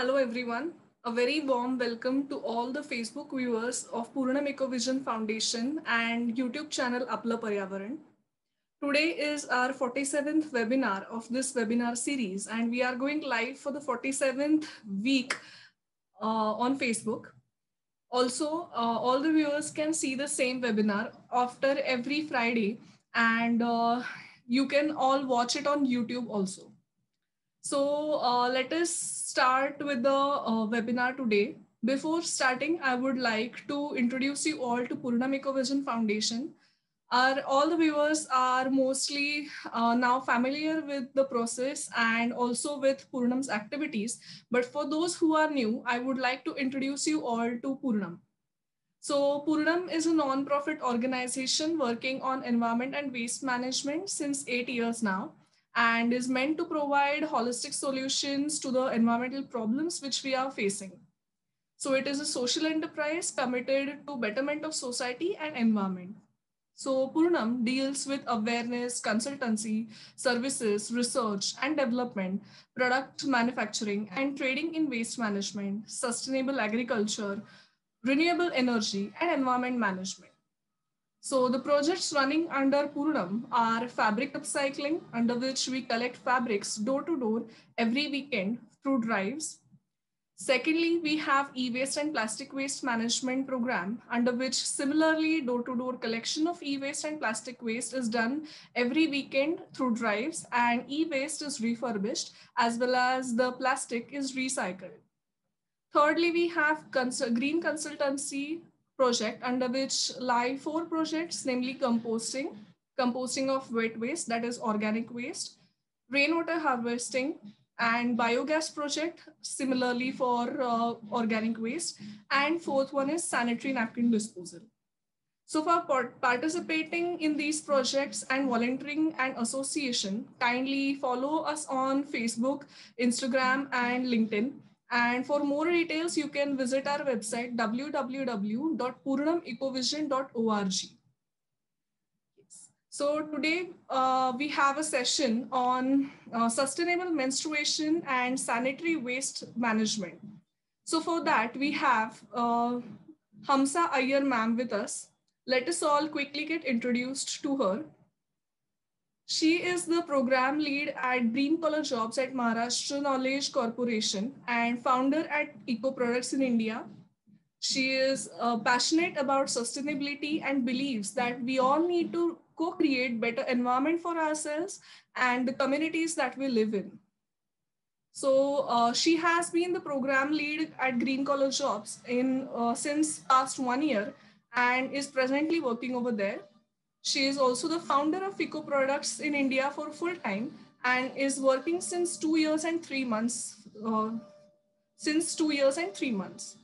Hello, everyone. A very warm welcome to all the Facebook viewers of Poornam Ecovision Foundation and YouTube channel Apala Paryavaran. Today is our 47th webinar of this webinar series, and we are going live for the 47th week uh, on Facebook. Also, uh, all the viewers can see the same webinar after every Friday, and uh, you can all watch it on YouTube also. So uh, let us start with the uh, webinar today. Before starting, I would like to introduce you all to Poornam Ecovision Foundation. Our, all the viewers are mostly uh, now familiar with the process and also with Poornam's activities. But for those who are new, I would like to introduce you all to Poornam. So Poornam is a non-profit organization working on environment and waste management since eight years now and is meant to provide holistic solutions to the environmental problems which we are facing. So it is a social enterprise committed to betterment of society and environment. So Poornam deals with awareness, consultancy, services, research and development, product manufacturing and trading in waste management, sustainable agriculture, renewable energy and environment management. So the projects running under Poornam are fabric upcycling, under which we collect fabrics door to door every weekend through drives. Secondly, we have e-waste and plastic waste management program, under which similarly door-to-door -door collection of e-waste and plastic waste is done every weekend through drives and e-waste is refurbished as well as the plastic is recycled. Thirdly, we have cons green consultancy project under which lie four projects, namely composting, composting of wet waste, that is organic waste, rainwater harvesting, and biogas project, similarly for uh, organic waste. And fourth one is sanitary napkin disposal. So for participating in these projects and volunteering and association, kindly follow us on Facebook, Instagram, and LinkedIn. And for more details, you can visit our website, www.poornamecovision.org. So today uh, we have a session on uh, sustainable menstruation and sanitary waste management. So for that, we have uh, Hamsa Iyer ma'am with us. Let us all quickly get introduced to her. She is the program lead at Green Collar Jobs at Maharashtra Knowledge Corporation and founder at Eco Products in India. She is uh, passionate about sustainability and believes that we all need to co-create better environment for ourselves and the communities that we live in. So uh, she has been the program lead at Green Collar Jobs in uh, since past one year and is presently working over there. She is also the founder of Eco Products in India for full time and is working since two years and three months. Uh, since two years and three months.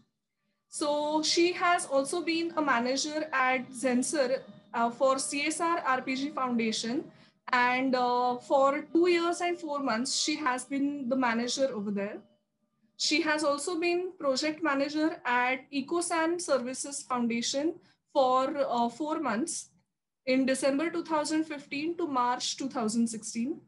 So she has also been a manager at Zensar uh, for CSR RPG Foundation. And uh, for two years and four months, she has been the manager over there. She has also been project manager at EcoSan Services Foundation for uh, four months in December 2015 to March 2016.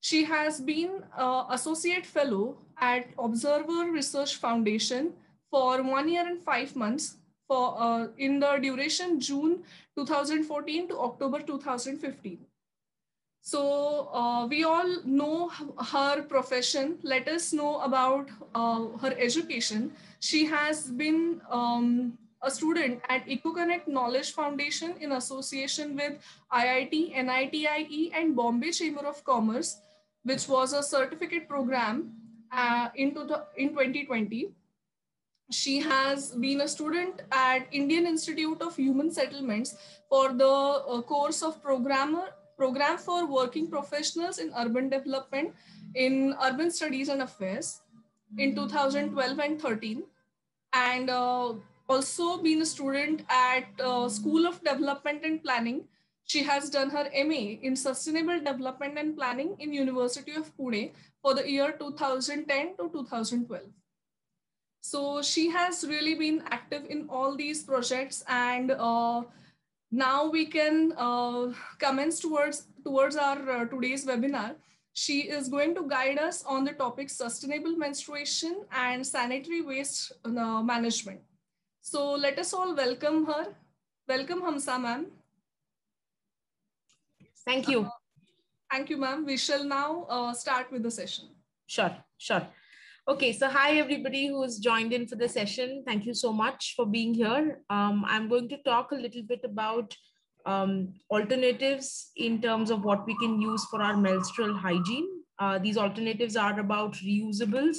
She has been uh, Associate Fellow at Observer Research Foundation for one year and five months for uh, in the duration June 2014 to October 2015. So uh, we all know her profession. Let us know about uh, her education. She has been um, a student at EcoConnect Knowledge Foundation in association with IIT, NITIE, and Bombay Chamber of Commerce, which was a certificate program uh, into the, in 2020. She has been a student at Indian Institute of Human Settlements for the uh, course of programmer program for working professionals in urban development in urban studies and affairs in 2012 and 13 and uh, also been a student at uh, School of Development and Planning. She has done her MA in Sustainable Development and Planning in University of Pune for the year 2010 to 2012. So she has really been active in all these projects and uh, now we can uh, commence towards, towards our uh, today's webinar. She is going to guide us on the topic sustainable menstruation and sanitary waste uh, management. So let us all welcome her. Welcome Hamsa ma'am. Thank you. Uh, thank you ma'am. We shall now uh, start with the session. Sure, sure. Okay, so hi everybody who's joined in for the session. Thank you so much for being here. Um, I'm going to talk a little bit about um, alternatives in terms of what we can use for our menstrual hygiene. Uh, these alternatives are about reusables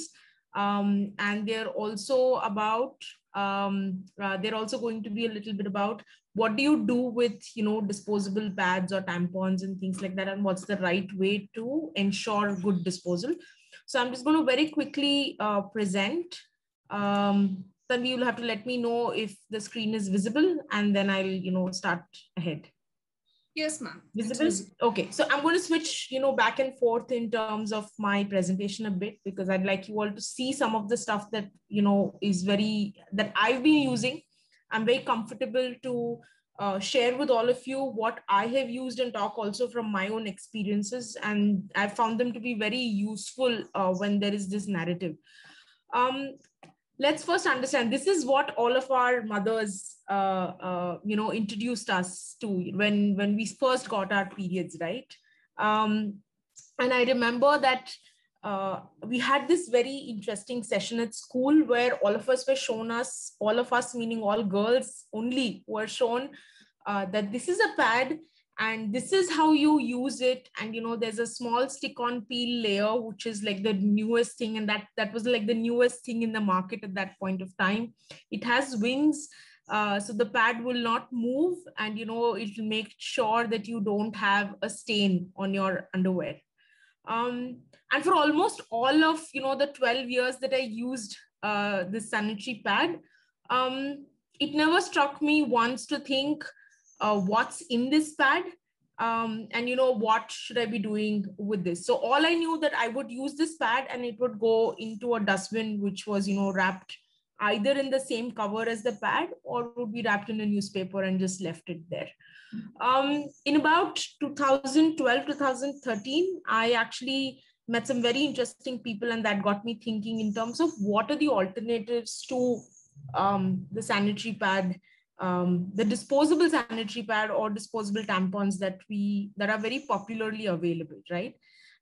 um, and they're also about, um, uh, they're also going to be a little bit about what do you do with, you know, disposable pads or tampons and things like that and what's the right way to ensure good disposal. So I'm just going to very quickly uh, present um, then you'll have to let me know if the screen is visible and then I'll, you know, start ahead. Yes, ma'am. Visible? Okay, so I'm going to switch, you know, back and forth in terms of my presentation a bit because I'd like you all to see some of the stuff that, you know, is very, that I've been using. I'm very comfortable to uh, share with all of you what I have used and talk also from my own experiences. And I found them to be very useful uh, when there is this narrative. Um, let's first understand this is what all of our mothers uh, uh, you know introduced us to when when we first got our periods right? Um, and i remember that uh, we had this very interesting session at school where all of us were shown us all of us meaning all girls only were shown uh, that this is a pad and this is how you use it. And you know there's a small stick on peel layer which is like the newest thing. And that that was like the newest thing in the market at that point of time. It has wings uh, so the pad will not move. And you know it will make sure that you don't have a stain on your underwear. Um, and for almost all of you know the 12 years that i used uh, this sanitary pad um, it never struck me once to think uh, what's in this pad um, and you know what should i be doing with this? So all i knew that i would use this pad and it would go into a dustbin which was you know wrapped either in the same cover as the pad or would be wrapped in a newspaper and just left it there. Um, in about 2012 2013 i actually met some very interesting people and that got me thinking in terms of what are the alternatives to um, the sanitary pad um, the disposable sanitary pad or disposable tampons that we that are very popularly available right?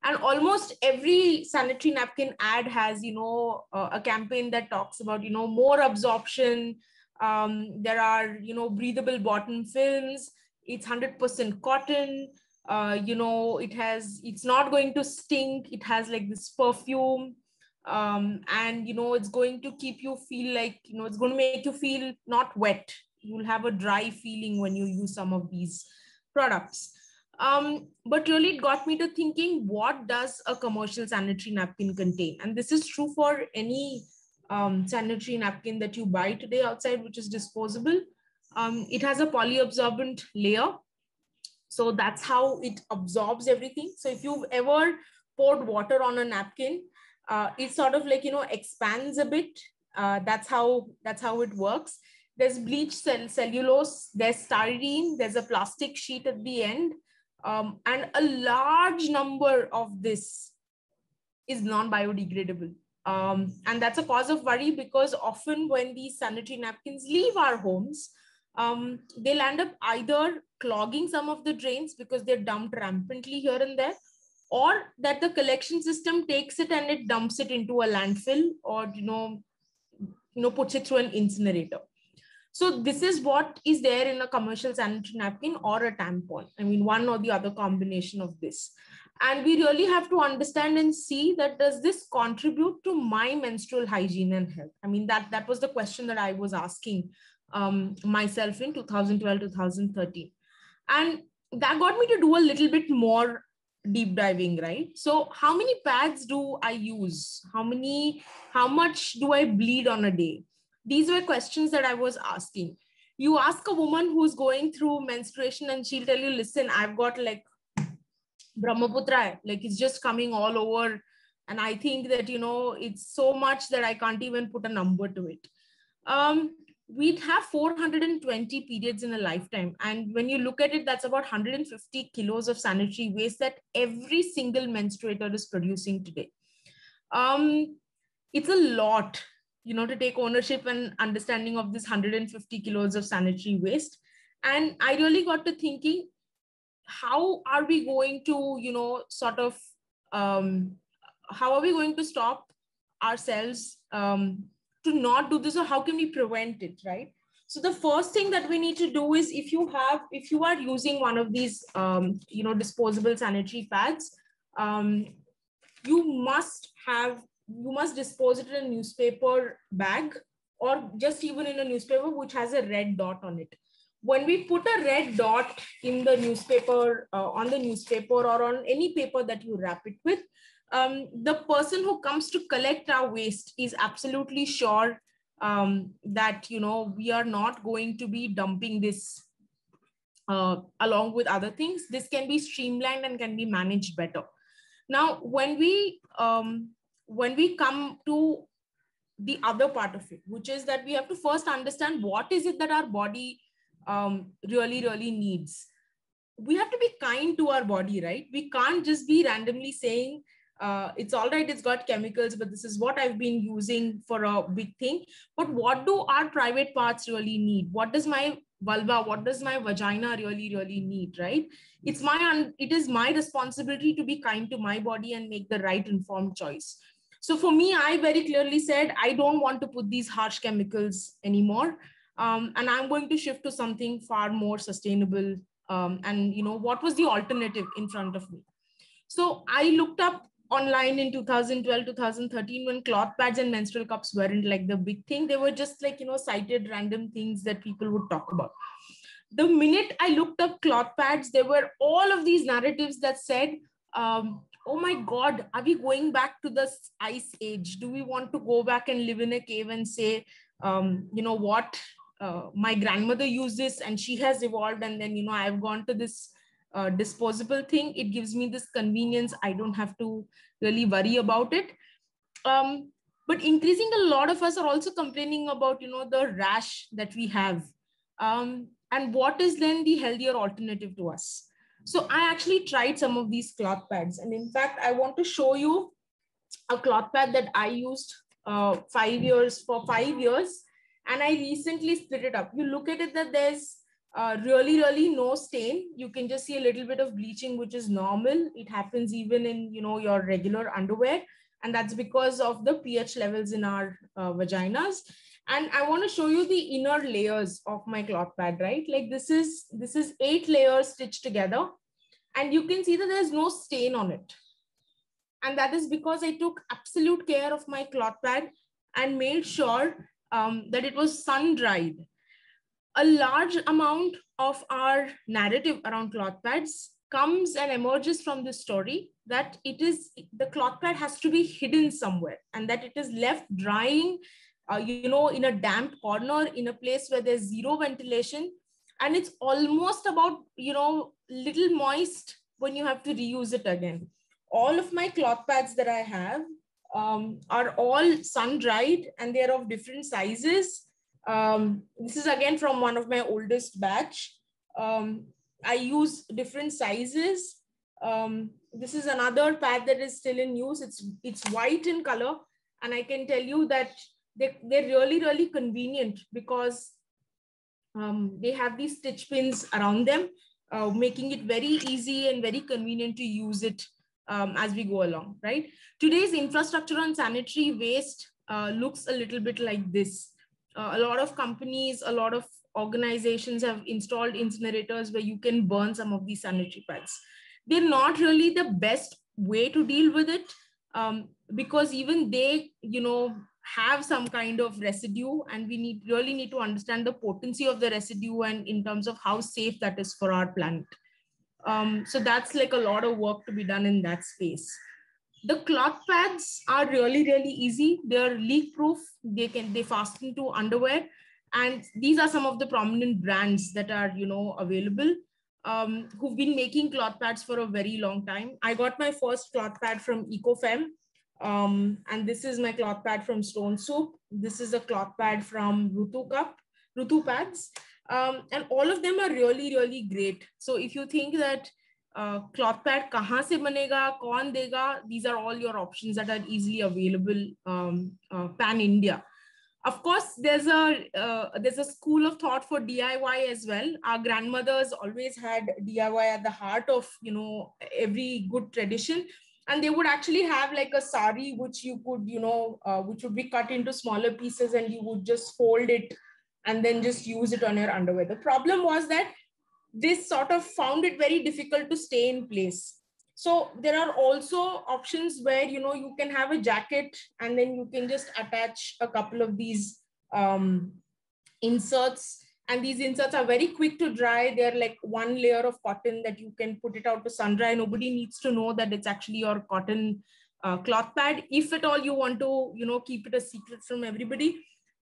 And almost every sanitary napkin ad has you know uh, a campaign that talks about you know more absorption. Um, there are you know breathable bottom films. It's 100% cotton. Uh, you know it has it's not going to stink. It has like this perfume. Um, and you know it's going to keep you feel like you know it's going to make you feel not wet you'll have a dry feeling when you use some of these products. Um, but really it got me to thinking, what does a commercial sanitary napkin contain? And this is true for any um, sanitary napkin that you buy today outside, which is disposable. Um, it has a polyabsorbent layer. So that's how it absorbs everything. So if you've ever poured water on a napkin, uh, it sort of like, you know, expands a bit. Uh, that's how that's how it works there's bleached cell cellulose, there's styrene, there's a plastic sheet at the end, um, and a large number of this is non-biodegradable. Um, and that's a cause of worry because often when these sanitary napkins leave our homes, um, they'll end up either clogging some of the drains because they're dumped rampantly here and there, or that the collection system takes it and it dumps it into a landfill or you know, you know puts it through an incinerator. So this is what is there in a commercial sanitary napkin or a tampon. I mean, one or the other combination of this. And we really have to understand and see that does this contribute to my menstrual hygiene and health? I mean, that, that was the question that I was asking um, myself in 2012, 2013. And that got me to do a little bit more deep diving right so how many pads do i use how many how much do i bleed on a day these were questions that I was asking. You ask a woman who's going through menstruation and she'll tell you, listen, I've got like Brahmaputra, like it's just coming all over. And I think that, you know, it's so much that I can't even put a number to it. Um, we'd have 420 periods in a lifetime. And when you look at it, that's about 150 kilos of sanitary waste that every single menstruator is producing today. Um, it's a lot, you know, to take ownership and understanding of this 150 kilos of sanitary waste. And I really got to thinking, how are we going to, you know, sort of, um, how are we going to stop ourselves um, to not do this or how can we prevent it, right? So the first thing that we need to do is if you have, if you are using one of these, um, you know, disposable sanitary pads, um, you must have, you must dispose it in a newspaper bag or just even in a newspaper which has a red dot on it. When we put a red dot in the newspaper, uh, on the newspaper or on any paper that you wrap it with, um, the person who comes to collect our waste is absolutely sure um, that you know we are not going to be dumping this uh, along with other things. This can be streamlined and can be managed better. Now, when we um, when we come to the other part of it, which is that we have to first understand what is it that our body um, really really needs. We have to be kind to our body, right? We can't just be randomly saying uh, it's all right, it's got chemicals, but this is what I've been using for a big thing. But what do our private parts really need? What does my vulva, what does my vagina really, really need, right? It's my, it is my responsibility to be kind to my body and make the right informed choice. So for me, I very clearly said, I don't want to put these harsh chemicals anymore. Um, and I'm going to shift to something far more sustainable. Um, and you know, what was the alternative in front of me? So I looked up online in 2012 2013 when cloth pads and menstrual cups weren't like the big thing they were just like you know cited random things that people would talk about the minute i looked up cloth pads there were all of these narratives that said um, oh my god are we going back to the ice age do we want to go back and live in a cave and say um, you know what uh, my grandmother used this and she has evolved and then you know i've gone to this uh, disposable thing. It gives me this convenience. I don't have to really worry about it. Um, but increasing a lot of us are also complaining about, you know, the rash that we have. Um, and what is then the healthier alternative to us? So I actually tried some of these cloth pads. And in fact, I want to show you a cloth pad that I used uh, five years for five years. And I recently split it up. You look at it that there's uh, really, really no stain. You can just see a little bit of bleaching, which is normal. It happens even in, you know, your regular underwear. And that's because of the pH levels in our uh, vaginas. And I want to show you the inner layers of my cloth pad, right? Like this is, this is eight layers stitched together. And you can see that there's no stain on it. And that is because I took absolute care of my cloth pad and made sure um, that it was sun dried a large amount of our narrative around cloth pads comes and emerges from the story that it is the cloth pad has to be hidden somewhere and that it is left drying uh, you know in a damp corner in a place where there's zero ventilation and it's almost about you know little moist when you have to reuse it again all of my cloth pads that i have um, are all sun dried and they're of different sizes um, this is again from one of my oldest batch. Um, I use different sizes. Um, this is another pad that is still in use. It's, it's white in color. And I can tell you that they, they're really, really convenient because um, they have these stitch pins around them, uh, making it very easy and very convenient to use it um, as we go along, right? Today's infrastructure on sanitary waste uh, looks a little bit like this uh, a lot of companies, a lot of organizations have installed incinerators where you can burn some of these sanitary pads. They're not really the best way to deal with it um, because even they, you know, have some kind of residue and we need really need to understand the potency of the residue and in terms of how safe that is for our plant. Um, so that's like a lot of work to be done in that space. The cloth pads are really, really easy. They're leak proof. They can, they fasten to underwear. And these are some of the prominent brands that are, you know, available. Um, who've been making cloth pads for a very long time. I got my first cloth pad from Eco Femme. Um, and this is my cloth pad from Stone Soup. This is a cloth pad from Rutu Cup. Rutu pads. Um, and all of them are really, really great. So if you think that uh, cloth pad kahan se banega, kaun dega, these are all your options that are easily available um, uh, pan India. Of course, there's a uh, there's a school of thought for DIY as well. Our grandmothers always had DIY at the heart of you know every good tradition and they would actually have like a sari which you could you know uh, which would be cut into smaller pieces and you would just fold it and then just use it on your underwear. The problem was that this sort of found it very difficult to stay in place. So there are also options where you know you can have a jacket and then you can just attach a couple of these um, inserts and these inserts are very quick to dry. They're like one layer of cotton that you can put it out to sun dry. Nobody needs to know that it's actually your cotton uh, cloth pad. If at all you want to you know keep it a secret from everybody.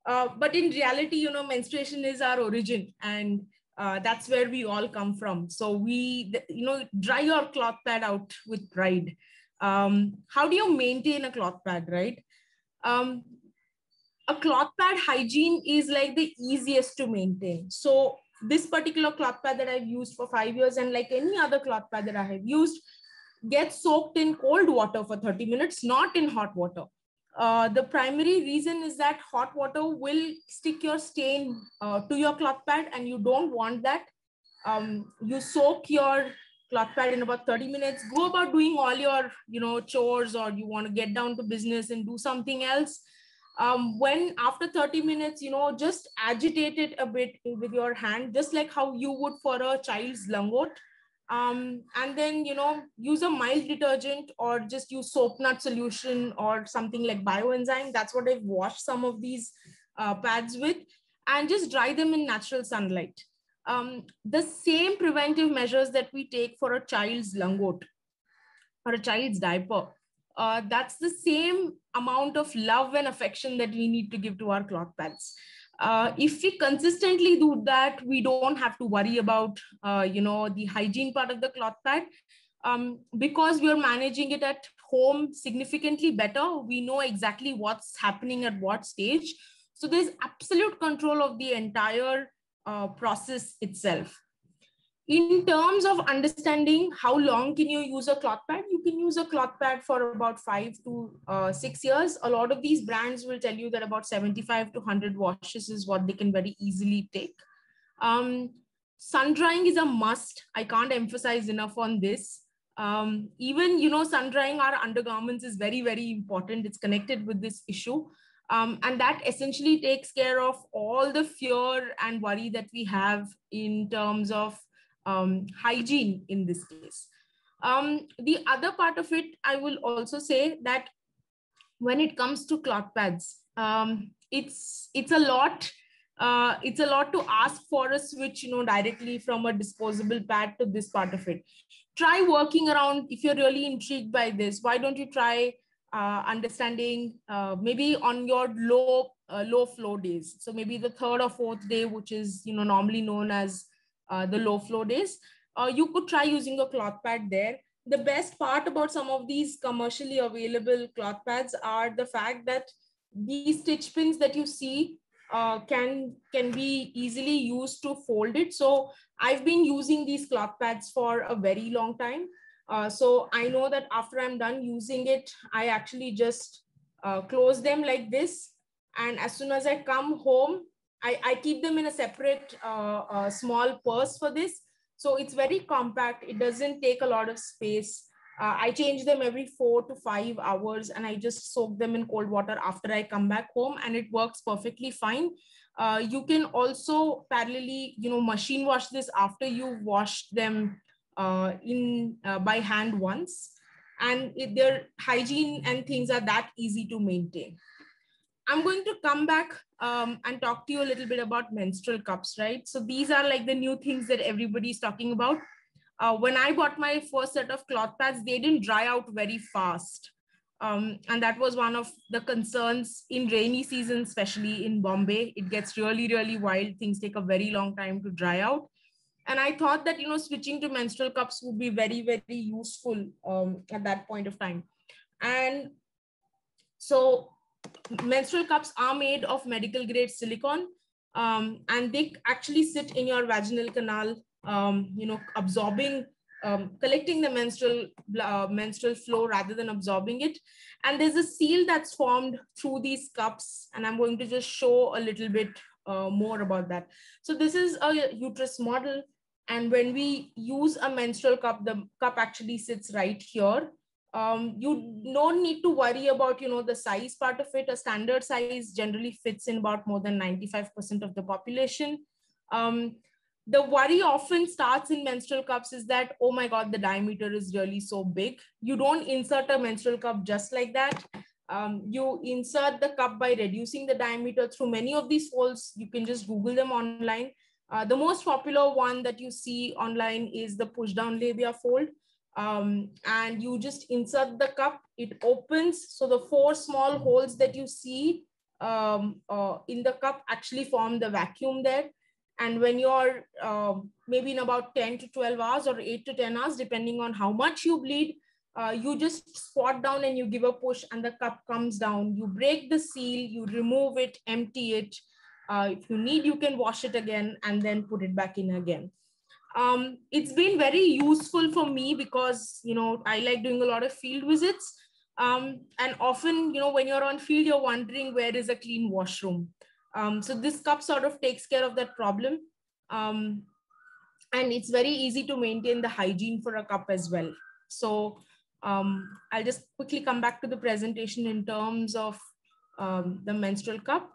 Uh, but in reality you know menstruation is our origin and uh, that's where we all come from. So we you know dry your cloth pad out with pride. Um, how do you maintain a cloth pad right? Um, a cloth pad hygiene is like the easiest to maintain. So this particular cloth pad that I've used for five years and like any other cloth pad that I have used gets soaked in cold water for 30 minutes, not in hot water. Uh, the primary reason is that hot water will stick your stain uh, to your cloth pad and you don't want that. Um, you soak your cloth pad in about 30 minutes, go about doing all your you know chores or you want to get down to business and do something else um, when after 30 minutes, you know, just agitate it a bit with your hand, just like how you would for a child's langot. Um, and then, you know, use a mild detergent or just use soap nut solution or something like bioenzyme. That's what I've washed some of these uh, pads with and just dry them in natural sunlight. Um, the same preventive measures that we take for a child's langot or a child's diaper uh, that's the same amount of love and affection that we need to give to our cloth pads. Uh, if we consistently do that, we don't have to worry about, uh, you know, the hygiene part of the cloth pad. Um, because we're managing it at home significantly better, we know exactly what's happening at what stage. So there's absolute control of the entire uh, process itself in terms of understanding how long can you use a cloth pad you can use a cloth pad for about five to uh, six years. A lot of these brands will tell you that about 75 to 100 washes is what they can very easily take. Um, sun drying is a must. I can't emphasize enough on this. Um, even you know sun drying our undergarments is very very important. It's connected with this issue. Um, and that essentially takes care of all the fear and worry that we have in terms of um, hygiene in this case. Um, the other part of it, I will also say that when it comes to cloth pads, um, it's it's a lot. Uh, it's a lot to ask for a switch, you know, directly from a disposable pad to this part of it. Try working around if you're really intrigued by this. Why don't you try uh, understanding uh, maybe on your low uh, low flow days? So maybe the third or fourth day, which is you know normally known as uh, the low flow days, uh, you could try using a cloth pad there. The best part about some of these commercially available cloth pads are the fact that these stitch pins that you see uh, can can be easily used to fold it. So I've been using these cloth pads for a very long time. Uh, so I know that after I'm done using it, I actually just uh, close them like this. And as soon as I come home, I, I keep them in a separate uh, uh, small purse for this. So it's very compact. It doesn't take a lot of space. Uh, I change them every four to five hours and I just soak them in cold water after I come back home and it works perfectly fine. Uh, you can also parallelly, you know, machine wash this after you wash them uh, in uh, by hand once. And it, their hygiene and things are that easy to maintain. I'm going to come back um, and talk to you a little bit about menstrual cups, right? So these are like the new things that everybody's talking about. Uh, when I bought my first set of cloth pads, they didn't dry out very fast. Um, and that was one of the concerns in rainy season, especially in Bombay. It gets really, really wild. Things take a very long time to dry out. And I thought that, you know, switching to menstrual cups would be very, very useful um, at that point of time. And so menstrual cups are made of medical grade silicone. um, and they actually sit in your vaginal canal, um, you know, absorbing, um, collecting the menstrual uh, menstrual flow rather than absorbing it. And there's a seal that's formed through these cups, and I'm going to just show a little bit uh, more about that. So this is a uterus model. And when we use a menstrual cup, the cup actually sits right here um, you don't need to worry about you know the size part of it. A standard size generally fits in about more than 95% of the population. Um, the worry often starts in menstrual cups is that oh my god the diameter is really so big. You don't insert a menstrual cup just like that. Um, you insert the cup by reducing the diameter through many of these folds. You can just google them online. Uh, the most popular one that you see online is the push down labia fold um, and you just insert the cup, it opens. So the four small holes that you see um, uh, in the cup actually form the vacuum there. And when you're uh, maybe in about 10 to 12 hours or 8 to 10 hours, depending on how much you bleed, uh, you just squat down and you give a push and the cup comes down. You break the seal, you remove it, empty it. Uh, if you need, you can wash it again and then put it back in again um, it's been very useful for me because you know I like doing a lot of field visits. Um, and often, you know, when you're on field, you're wondering where is a clean washroom. Um, so this cup sort of takes care of that problem. Um, and it's very easy to maintain the hygiene for a cup as well. So um, I'll just quickly come back to the presentation in terms of um, the menstrual cup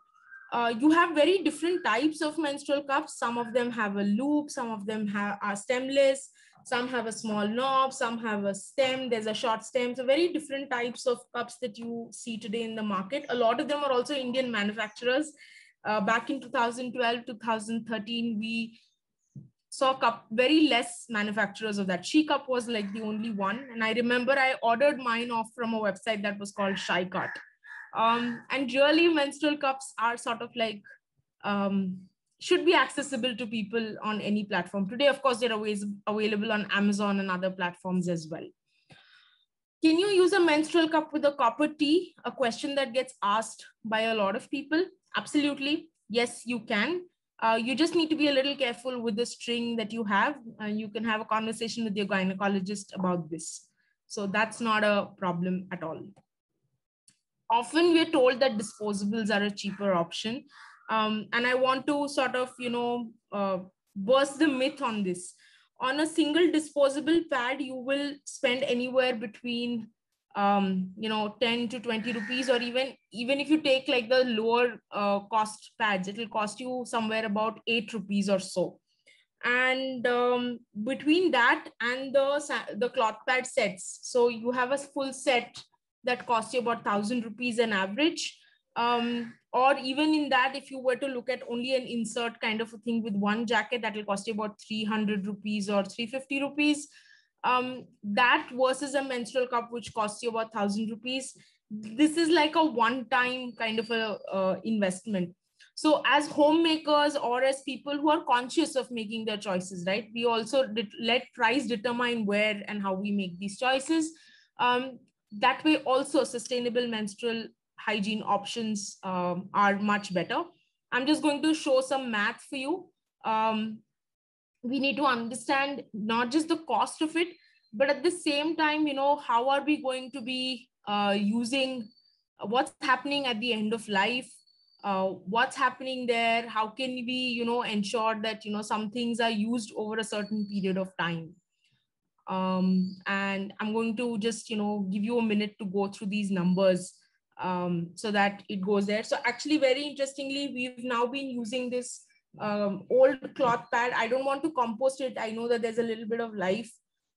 uh, you have very different types of menstrual cups. Some of them have a loop, some of them have, are stemless, some have a small knob, some have a stem, there's a short stem. So very different types of cups that you see today in the market. A lot of them are also Indian manufacturers. Uh, back in 2012, 2013, we saw cup very less manufacturers of that. She Cup was like the only one. And I remember I ordered mine off from a website that was called Shycart. Um, and really menstrual cups are sort of like, um, should be accessible to people on any platform. Today, of course, they're always available on Amazon and other platforms as well. Can you use a menstrual cup with a copper T? A question that gets asked by a lot of people. Absolutely. Yes, you can. Uh, you just need to be a little careful with the string that you have. Uh, you can have a conversation with your gynecologist about this. So that's not a problem at all often we're told that disposables are a cheaper option. Um, and I want to sort of, you know, uh, burst the myth on this. On a single disposable pad, you will spend anywhere between, um, you know, 10 to 20 rupees, or even, even if you take like the lower uh, cost pads, it will cost you somewhere about eight rupees or so. And um, between that and the, the cloth pad sets, so you have a full set that costs you about thousand rupees an average. Um, or even in that, if you were to look at only an insert kind of a thing with one jacket, that will cost you about 300 rupees or 350 rupees. Um, that versus a menstrual cup, which costs you about 1000 rupees. This is like a one time kind of a uh, investment. So as homemakers or as people who are conscious of making their choices, right? We also let price determine where and how we make these choices. Um, that way also sustainable menstrual hygiene options um, are much better. I'm just going to show some math for you. Um, we need to understand not just the cost of it, but at the same time, you know, how are we going to be uh, using what's happening at the end of life? Uh, what's happening there? How can we, you know, ensure that, you know, some things are used over a certain period of time? Um, and I'm going to just, you know, give you a minute to go through these numbers um, so that it goes there. So actually, very interestingly, we've now been using this um, old cloth pad. I don't want to compost it. I know that there's a little bit of life.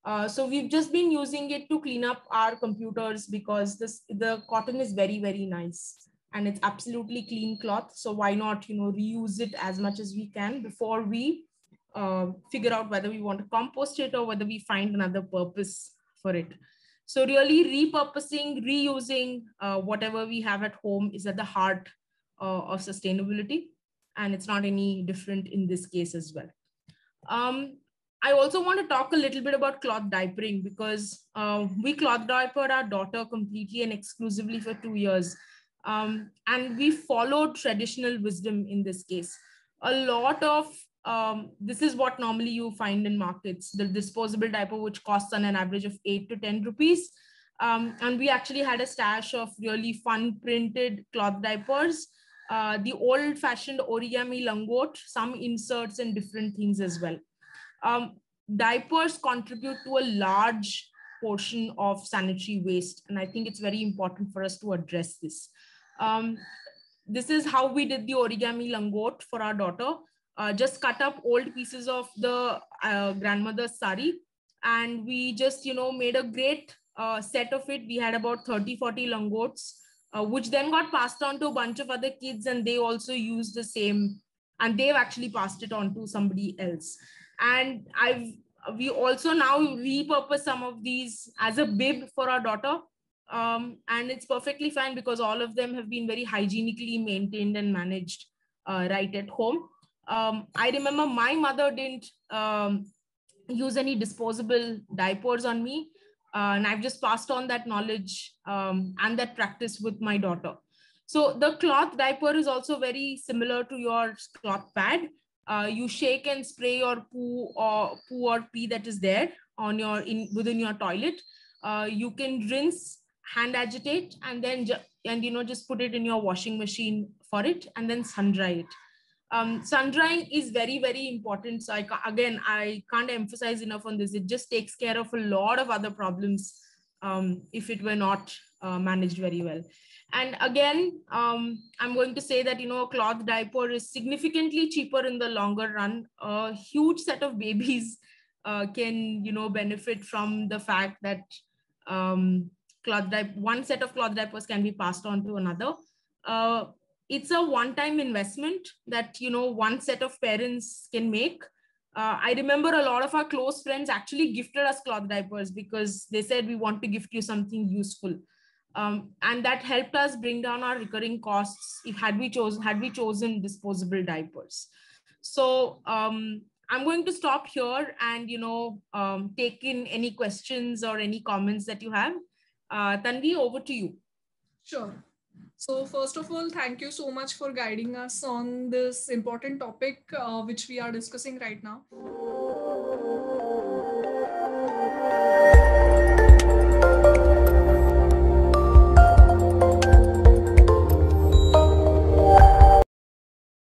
Uh, so we've just been using it to clean up our computers because this the cotton is very, very nice and it's absolutely clean cloth. So why not, you know, reuse it as much as we can before we uh, figure out whether we want to compost it or whether we find another purpose for it. So really repurposing, reusing uh, whatever we have at home is at the heart uh, of sustainability. And it's not any different in this case as well. Um, I also want to talk a little bit about cloth diapering because uh, we cloth diapered our daughter completely and exclusively for two years. Um, and we followed traditional wisdom in this case a lot of um, this is what normally you find in markets the disposable diaper which costs on an average of 8 to 10 rupees. Um, and we actually had a stash of really fun printed cloth diapers uh, the old fashioned origami langot some inserts and different things as well. Um, diapers contribute to a large portion of sanitary waste and i think it's very important for us to address this. Um, this is how we did the origami langot for our daughter. Uh, just cut up old pieces of the uh, grandmother's sari and we just, you know, made a great uh, set of it. We had about 30, 40 langots, uh, which then got passed on to a bunch of other kids and they also used the same and they've actually passed it on to somebody else. And I've, we also now repurpose some of these as a bib for our daughter um, and it's perfectly fine because all of them have been very hygienically maintained and managed uh, right at home. Um, I remember my mother didn't um, use any disposable diapers on me. Uh, and I've just passed on that knowledge um, and that practice with my daughter. So the cloth diaper is also very similar to your cloth pad. Uh, you shake and spray your poo or poo or pee that is there on your in within your toilet. Uh, you can rinse hand agitate and then and you know just put it in your washing machine for it and then sun dry it um, sun drying is very very important. So i again i can't emphasize enough on this. It just takes care of a lot of other problems um, if it were not uh, managed very well. And again um, i'm going to say that you know a cloth diaper is significantly cheaper in the longer run. A huge set of babies uh, can you know benefit from the fact that um, cloth diaper, one set of cloth diapers can be passed on to another. Uh, it's a one-time investment that you know one set of parents can make. Uh, I remember a lot of our close friends actually gifted us cloth diapers because they said we want to gift you something useful, um, and that helped us bring down our recurring costs. If had we chosen had we chosen disposable diapers, so um, I'm going to stop here and you know um, take in any questions or any comments that you have. Uh, Tanvi, over to you. Sure. So first of all, thank you so much for guiding us on this important topic, uh, which we are discussing right now.